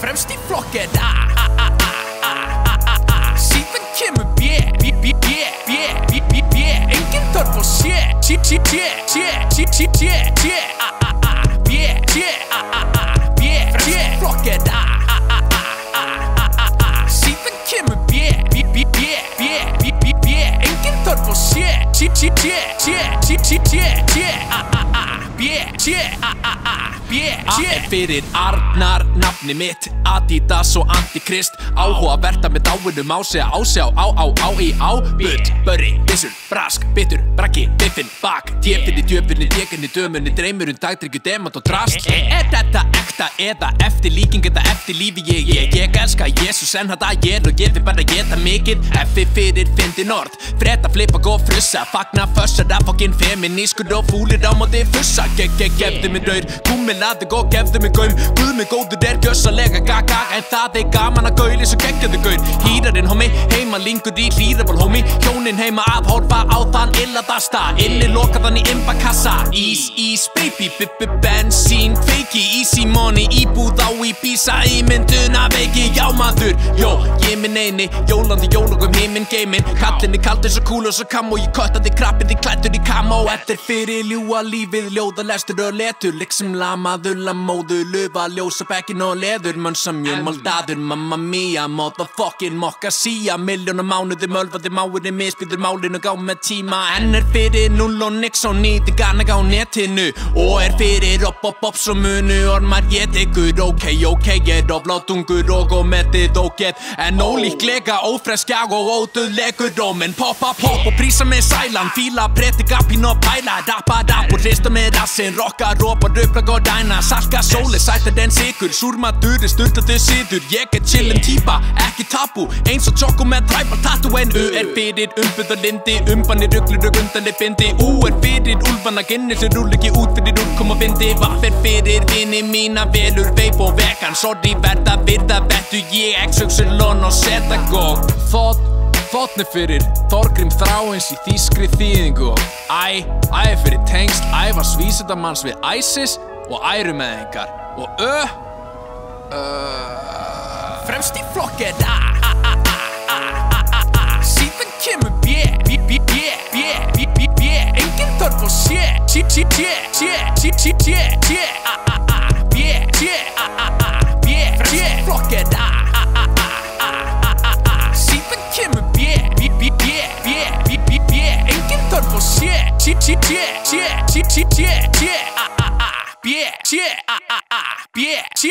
Fremst í flokk er A A A A A A A A Síðan kemur B B B B B B B B Engin þörf á C C C C C C C C C A A A B C A A A B Fremst í flokk er A A A A A A A A Síðan kemur B B B B B B B B Engin þörf á C C C C C C C C C A A A B C A A A B A er fyrir Arnar, nafni mitt Adidas og Antikrist. Áhugavert að með dáinum á sig að ásjá á á á í á. Butt, börri, bissur, brask, bittur, brakki, biffin, bak. Tjefinni, djöfinni, djekinni, dömunni, dreymurinn, dagdryggju, demant og drast Er þetta ekta eða eftir líking eða eftir lífi ég, ég, ég elska Jésús en þetta ég og ég vil bara geta mikið. F fyrir fyndin orð, freda, flipa, gå, frussa. Fagna, fössa, það fokkin feminískur og fúlir á móti fussa. Ge, ge, gefðu mig raur, kúmi, laði, gå, gefðu mig gaum. Guð mig góður er gjössalega gaga En það er gaman að gauli svo geggjaðu gaur. Hýrarinn homi, heima lingur í hlýraból homi Hjónin heima að horfa á þann illa dasta. Inni lokaðan í imbakassa Ís, ís, baby, bibbi, bensín money, íbúð á Íbísa Ímynduna veiki, já maður Jó, ég minn eini, jólandi jólogum Himinn geimin, kallinni kalt eins og kúl og svo kam Og ég köttaði krabbið í klættur í kam Og er fyrir ljúa lífið Ljóða lestur og letur, liksom lamaður Lamóðu, lufa, ljósa bekkin og leður. Mönn sem ég maldaður, mamma mia Motherfucking mokka sía Miljóna mánuði mölvaði máinni Misbyður málinu gá með tíma. En er fyrir null og nix og nýtingarna gá netinu. Og er fyrir op, op, op Svo munu ormar ég tekur. Ok, ok, ég er oflátungur og og metið og get. En ólíklega ófreskja og ódöðlegur Róminn poppa pop og prísa með sælan. Fíla, predika, pín og pæla. Rappa, rapp og hrista með rassin Rokka, rópa, röpla og dæna. Salka, sóli, sættar en sigur Súrmatur, sturtaðu siður Ég er chillin típa, ekki tabu Eins og tjokku með tribal tattoo En U er fyrir umbyggða lindi. Umbanir, ruglur og undanir bindi. U er fyrir úlfana ginnir Sem rúl ekki út fyrir úrkom og bindi. Vaff er fyrir vini mína Velur, veip og vegan Sorry, verða virða Vettu ég, X-Uxulon og Setagog Þótt Þóttni fyrir Þorgrim Þráins í þýskri þýðingu og Æ, æ fyrir tengsl Ævars vísindamanns við ISIS og ærumeðingar og Ö Fremst í flokk er A A A A A A A Síðan kemur B B B B B B B B Engin þörf á C C C C C C C C Engin þörf á C C C C C C C C C A A A B C A A A B C